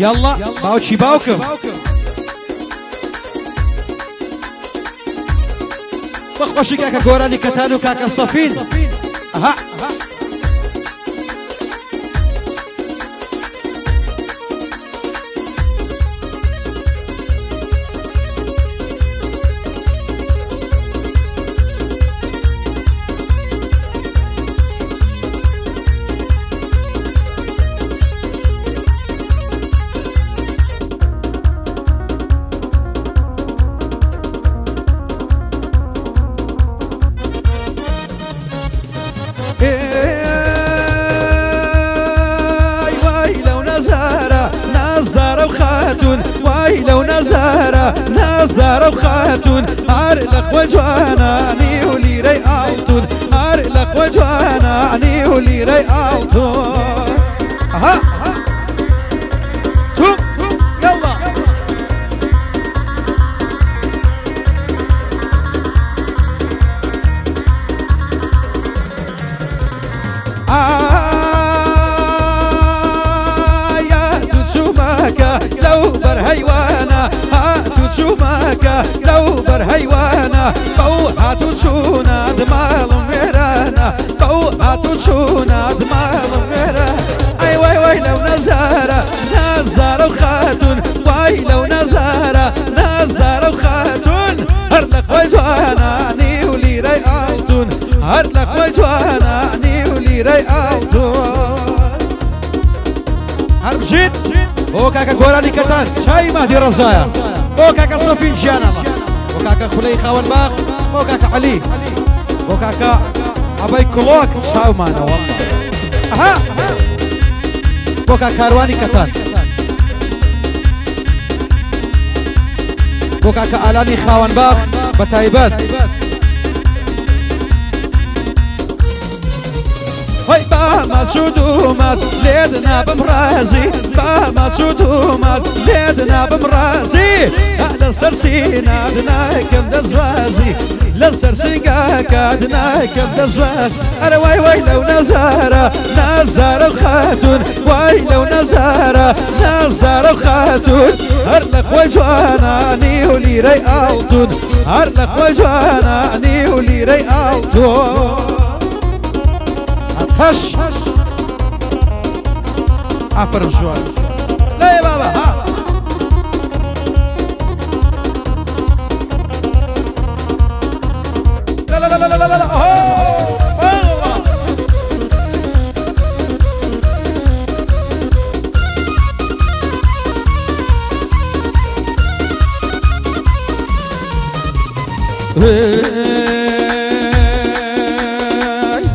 يلا باوچی باوکم بەخۆشی کاکە گۆرانی کەتان و کاکە سەفین ئەها نزارة نزارة وخاتون أرلق وجوانا تشومك لو بر هيوانا بوحات تشونا دمال ميرانا بوحات تشونا دمال ميرانا. أي واي واي لو نزارة نزارة وخاتون. واي لو نزارة نزارة وخاتون. هرلق وجوانا ني ولي راي آوتون. هرلق وجوانا ني ولي راي آوتون. هەربژیت بۆ کاکە گۆرانی کەتان چای مادی ڕزایە کاکە سەفین ژیانەمە بۆ کاکە خولەی خاوەن باخ عەلی بۆ کاکە ئەبەی کڵۆک چاومانەوە ئەها بۆ کاک کاروانی کەتان بۆ کاکە ئالانی خاوەن باخ. هاي شدومات ليدنا بمرازي با ما شدومات ليدنا بمرازي على سرسينا دنا كم دزوازي لسرسيقا كادنا كم دزواز واي لو نزارة نزارة وخاتون واي لو نزارة نزارة وخاتون هرلق وجوانا نيولي ري اوتون هرلق وجوانا ري اوتون هش عفر جوان لا يا بابا ها لا لا لا لا لا لا لا أوه. أوه.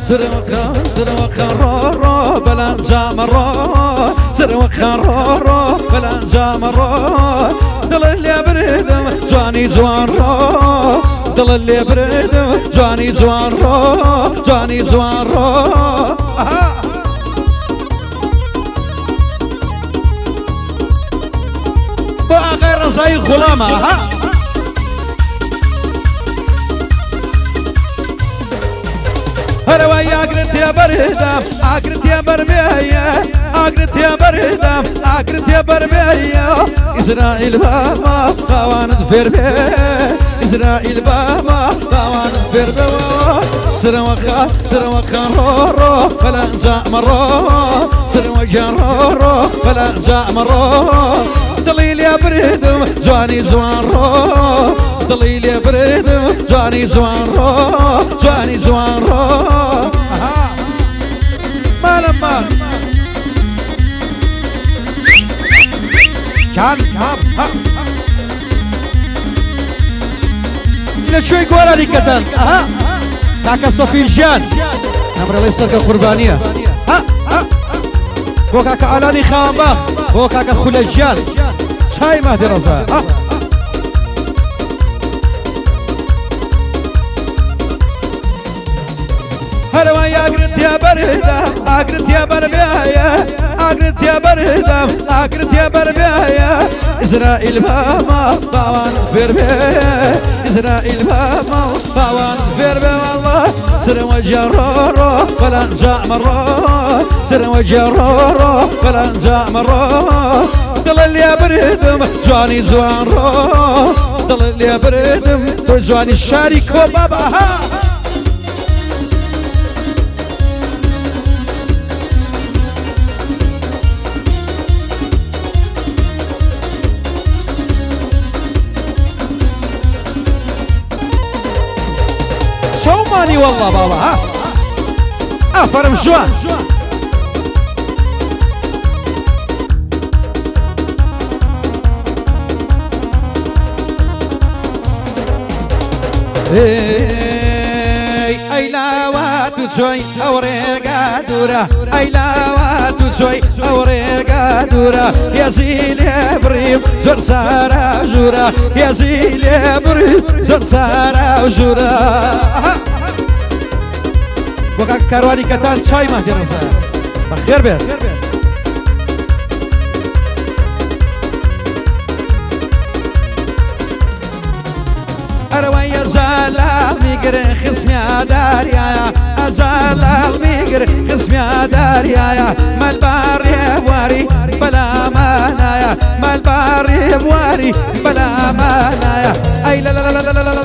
سرمخا سرمخا رو رو بلان جام رو سرمخا رو رو بلان جام رو دل اللي بردم جواني جوان رو دل اللي بردم جواني جوان رو جواني جوان رو. بقى غير زي غلامة ها هلا ويا اقرت يا اقرت يا بردم اقرت يا برمية. إسرائيل بابا قوان فربي إسرائيل بابا رو رو فلا جاء مرو. سروخا رو رو فلا جاء مرو. دليل يا بردم جواني جوان رو. دليل يا بردم جواني جوان رو جواني جوان رو. لما كان مام ها لشوي گۆرانی کەتەن ئەها کاکە سەفین ژیان نەمرەڵی سەرکە قوربانیە ها ها بۆ کاکە ئالانی خاوەنباخ بۆ کاکە خولە ژیان چای مادی ڕەزا ها هروا يا قرت يا بردم اقرت يا بربايا اقرت يا بردم اقرت يا بربايا إسرائيل ماما طوان فربي إسرائيل ماما طوان فربي والله. سر وجرورو فلان جاء مرة. سر وجرورو فلان جاء مرة. دڵ لێ بردم جوانی جوان ڕۆ دڵ لێ بردم تۆ جوانی شاری کۆ باباها شوماني والله بابا ها؟ افرم جوان. إي لاوات شوي أوريقا دورا. أي لاوات شوي أوريقا دورا. يا زيلي بريم زر سارا جورا يا زيلي بريم زر سارا جورا وەکە کاروانی کەتان چای ماجێڕزە بەخێر بێت ئەرەوەی ئەجالا میگرێ خسمیا داریایە ئەجالا میگر خسمیا داریایە مەلبارێ واری بەلامانایە مەلبارێ واری بەلامانایە ئەی لە لە لە لە لە لە لە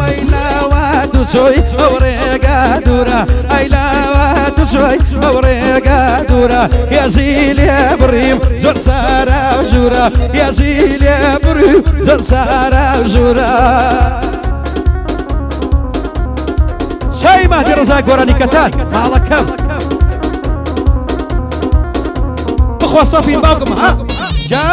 مەیلاوە دوو چۆی ئەو ڕێگا دوورە ئەی لاوە دوو چۆی ئەو ڕێگا دوورە هێزی لێ بڕیم زۆر سارا و ژوورە هێزی لێ بڕیم زۆر سارا و ژوورە شای مادی ڕزا گۆرانی کەتان ماڵەکەم بخوا سەفین باوکم ها؟ جا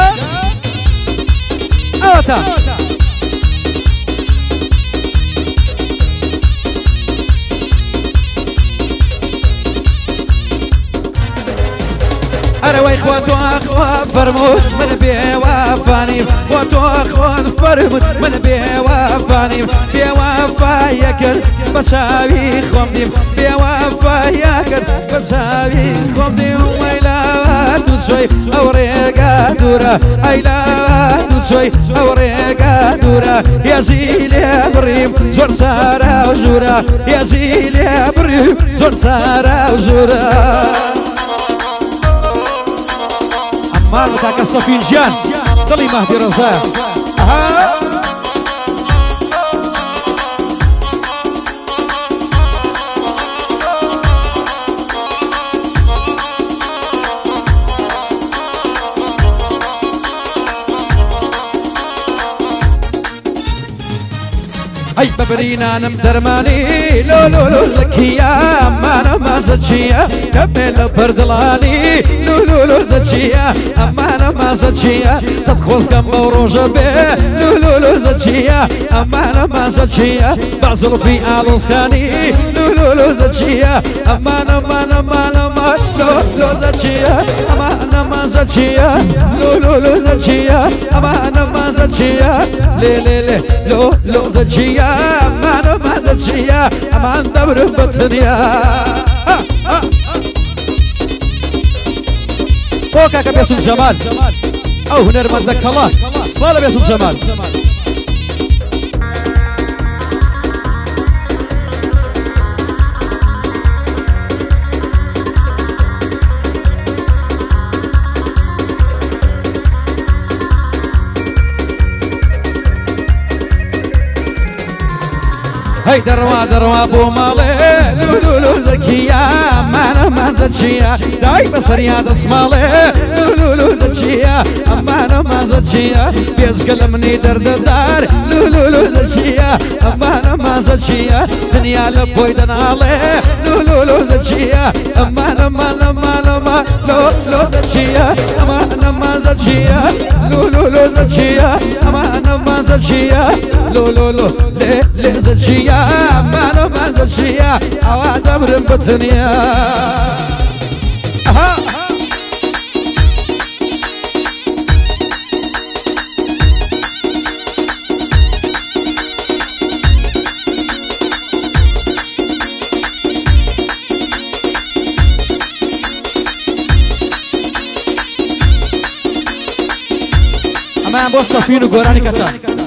ئەوەتە ئەرەوەی خواتۆ ئەخوا فەرمووت من بێوافانیم خۆ تۆ خۆن فەرموت من بێوافانیم بێوافایە کرد بە چاوی خۆم دیم بێوافایە کرد بە چاوی خۆم دیم وەیلاوات و چۆی ئەو ڕێگا دوورە ئەیلاوات و چۆی ئەو ڕێگا دوورە هێزی لێ بڕیم زۆر سارا و ژوورە هێزی لێ بڕیم زۆر سارا و Mano, tá com a Sofia tô Tolimar de ژوورە مال تاکە سەفین ژیان دڵی مەهدی ڕزا ئەها هەی بەبرینانم دەرمانی لۆ لۆ لۆ زەکیە ئەمانە مازەچیە کە بێ لە پەردڵانی لۆ لۆ لۆ زەچیە ئەمانە مازەچیە سەد خۆزگەم بەو ڕۆژە بێ لۆ لۆ لۆ زەچیە ئەمانە مازەچیە بازڵفی ئاڵۆزکانی لۆ لۆ لۆ زەچیە ئەمانە مانە مانە مان لۆ لۆ زەچیە ئەمانە مازەچیە لۆ لۆ لۆ زەچیە ئەمانە مازەچیە لێ لێ لێ لۆ لۆ زەچیە ئەمانە مازەچیە ئەمان دەبرم بەتنیا بۆ کاکە بێسم جەمال ئەو هونەرمەندە کەڵات ساڵە بێسم جەمال هەی دەڕوا دەڕوا بۆ ماڵێ لولو زەکیە ئەمانە مازەچیە دای بەسەریا دەسماڵێ لولو زەچیە ئەمانە مازەچیە پێزگە لە منی دەردەدار لولو زەچیە ئەمانە مازەچیە دنیا لە بۆی دەناڵێ لولو زەچیە ئەمانە مانە مانەما لۆ زەچیە ئەمانە مازەچیە لولو زەچیە ئەمانە مازەچیە لولو لێ لێ زەچیە ئەمانە مازەچیە ئەوا دەبرم بەتنیا ئەمان بۆ سەفین و گۆرانی کەتان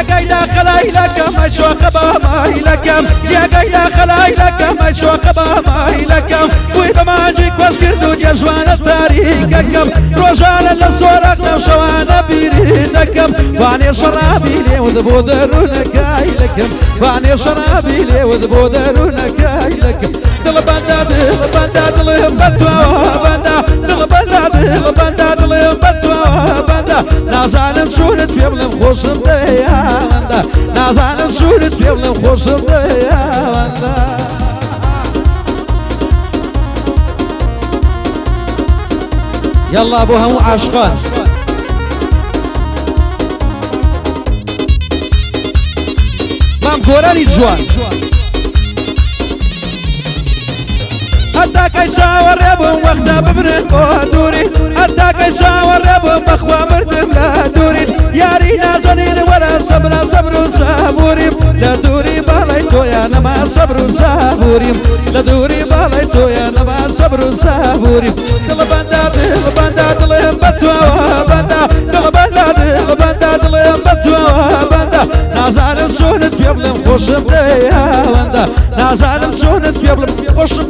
جا جاقي داخل لكم اشوق باماي لكم جاقي داخل لكم اشوق باماي لكم وإذا ما جيك بس كردو جزوان التاريخكم روزانا للصورة شوانا بيريدكم واني شرابي لي وذبو درونك لكم واني شرابي لي وذبو درونك لكم بيبلم خوشم ديا بندا نازانم شورت بيبلم خوشم بندا يلا ابو همو عاشقان مام گۆرانی جوان هەتاکەی چاوەڕێ بووم وەختە ببرن بۆ دووری هەتاکەی چاوەڕێ بووم بەخوا بردم لە دووری یاری نازەنین وەرە سەبرە سەبر و سابوریم لە دووری باڵی تۆیان نەما سەبر و سابوریم لە دووری باڵی تۆیان نەما سەبر و سابوریم دڵ بەندا دڵ بەندا دڵێم بەتوەوە بەندا دڵ بەندا دڵ بەندا دڵێم بەتوەوە بەندا نازانم چۆنت پێ بڵێم خۆشم دەیاوەندە نازانم چۆنت پێ بڵم خۆشم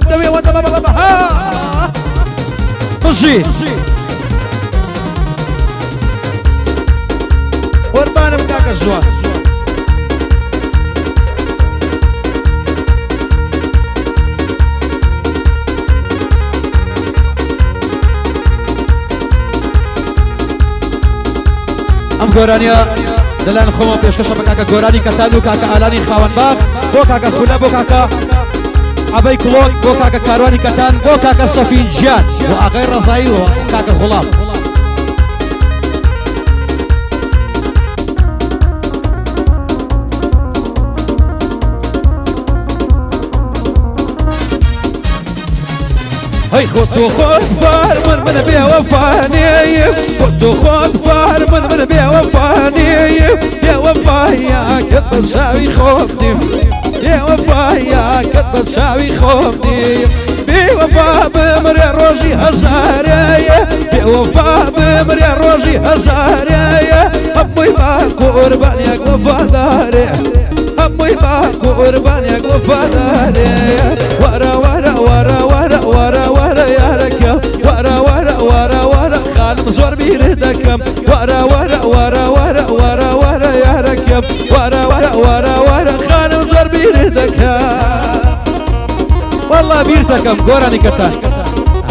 ئەم گۆرانیە. دەلان خۆمە پێشکەشە بە کاکە گۆرانی کەتان و کاکە ئالانی خاوەنباغ بۆ کاکە خولە بۆ کاکە عبەی کڵۆک بۆ کاکە کاروانی کەتان بۆ کاکە سەفین ژیان و ئاغای ڕزایی و کاکە غوڵام. خود تو خود فار من من بیا وفانیم خود تو خود فار من من بیا وفایا کت بساوی خوب دیم بیا وفایا کت بساوی خوب دیم بی وفا بمری روزی هزاریه بی وفا بمری روزی هزاریه ابوی با قربان یک وفاداره ابوی با قربان یک وفاداره ورا ورا ورا بيردكم ورا ورا ورا ورا ورا ورا يا ركب. ورا ورا ورا ورا. خانم زور بيردكم والله بیرتەکەم گۆرانی کەتان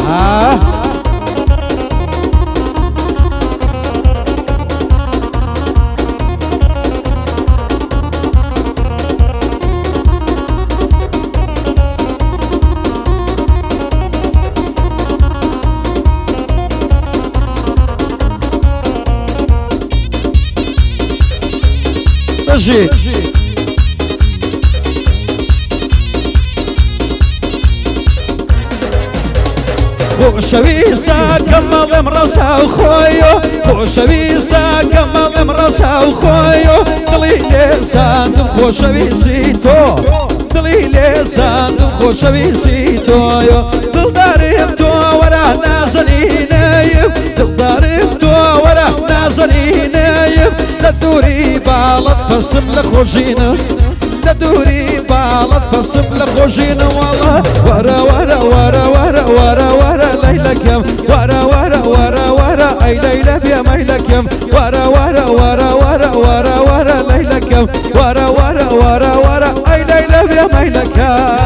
آه. بژی خۆشەوی ساکەم مەڵێم ڕەسا و خۆیۆ خۆشەوی ساکەم مەڵێم ڕەسا و خۆیۆ دڵی لێساندم خۆشەویستی تۆ دڵی لێساندم خۆشەویستی تۆیۆ دڵداریم تۆ وەرە نازەنینەیم دڵداریم تۆ وەرە نازەنینەیم لە دووری باڵت بەسم لە خۆشینە لە دووری باڵت بەسم لە خۆشینە وەڵە وەرە وەرە وەرە وەرە وەرە وەرە لەیلەکەم وەرە وەرە وەرە وەرە ئەی لەیلە بێ مەیلەکەم وەرە وەرە وەرە وەرە وەرە وەرە لەیلەکەم وەرە وەرە وەرە وەرە ئەی لەیلە بێ مەیلەکەم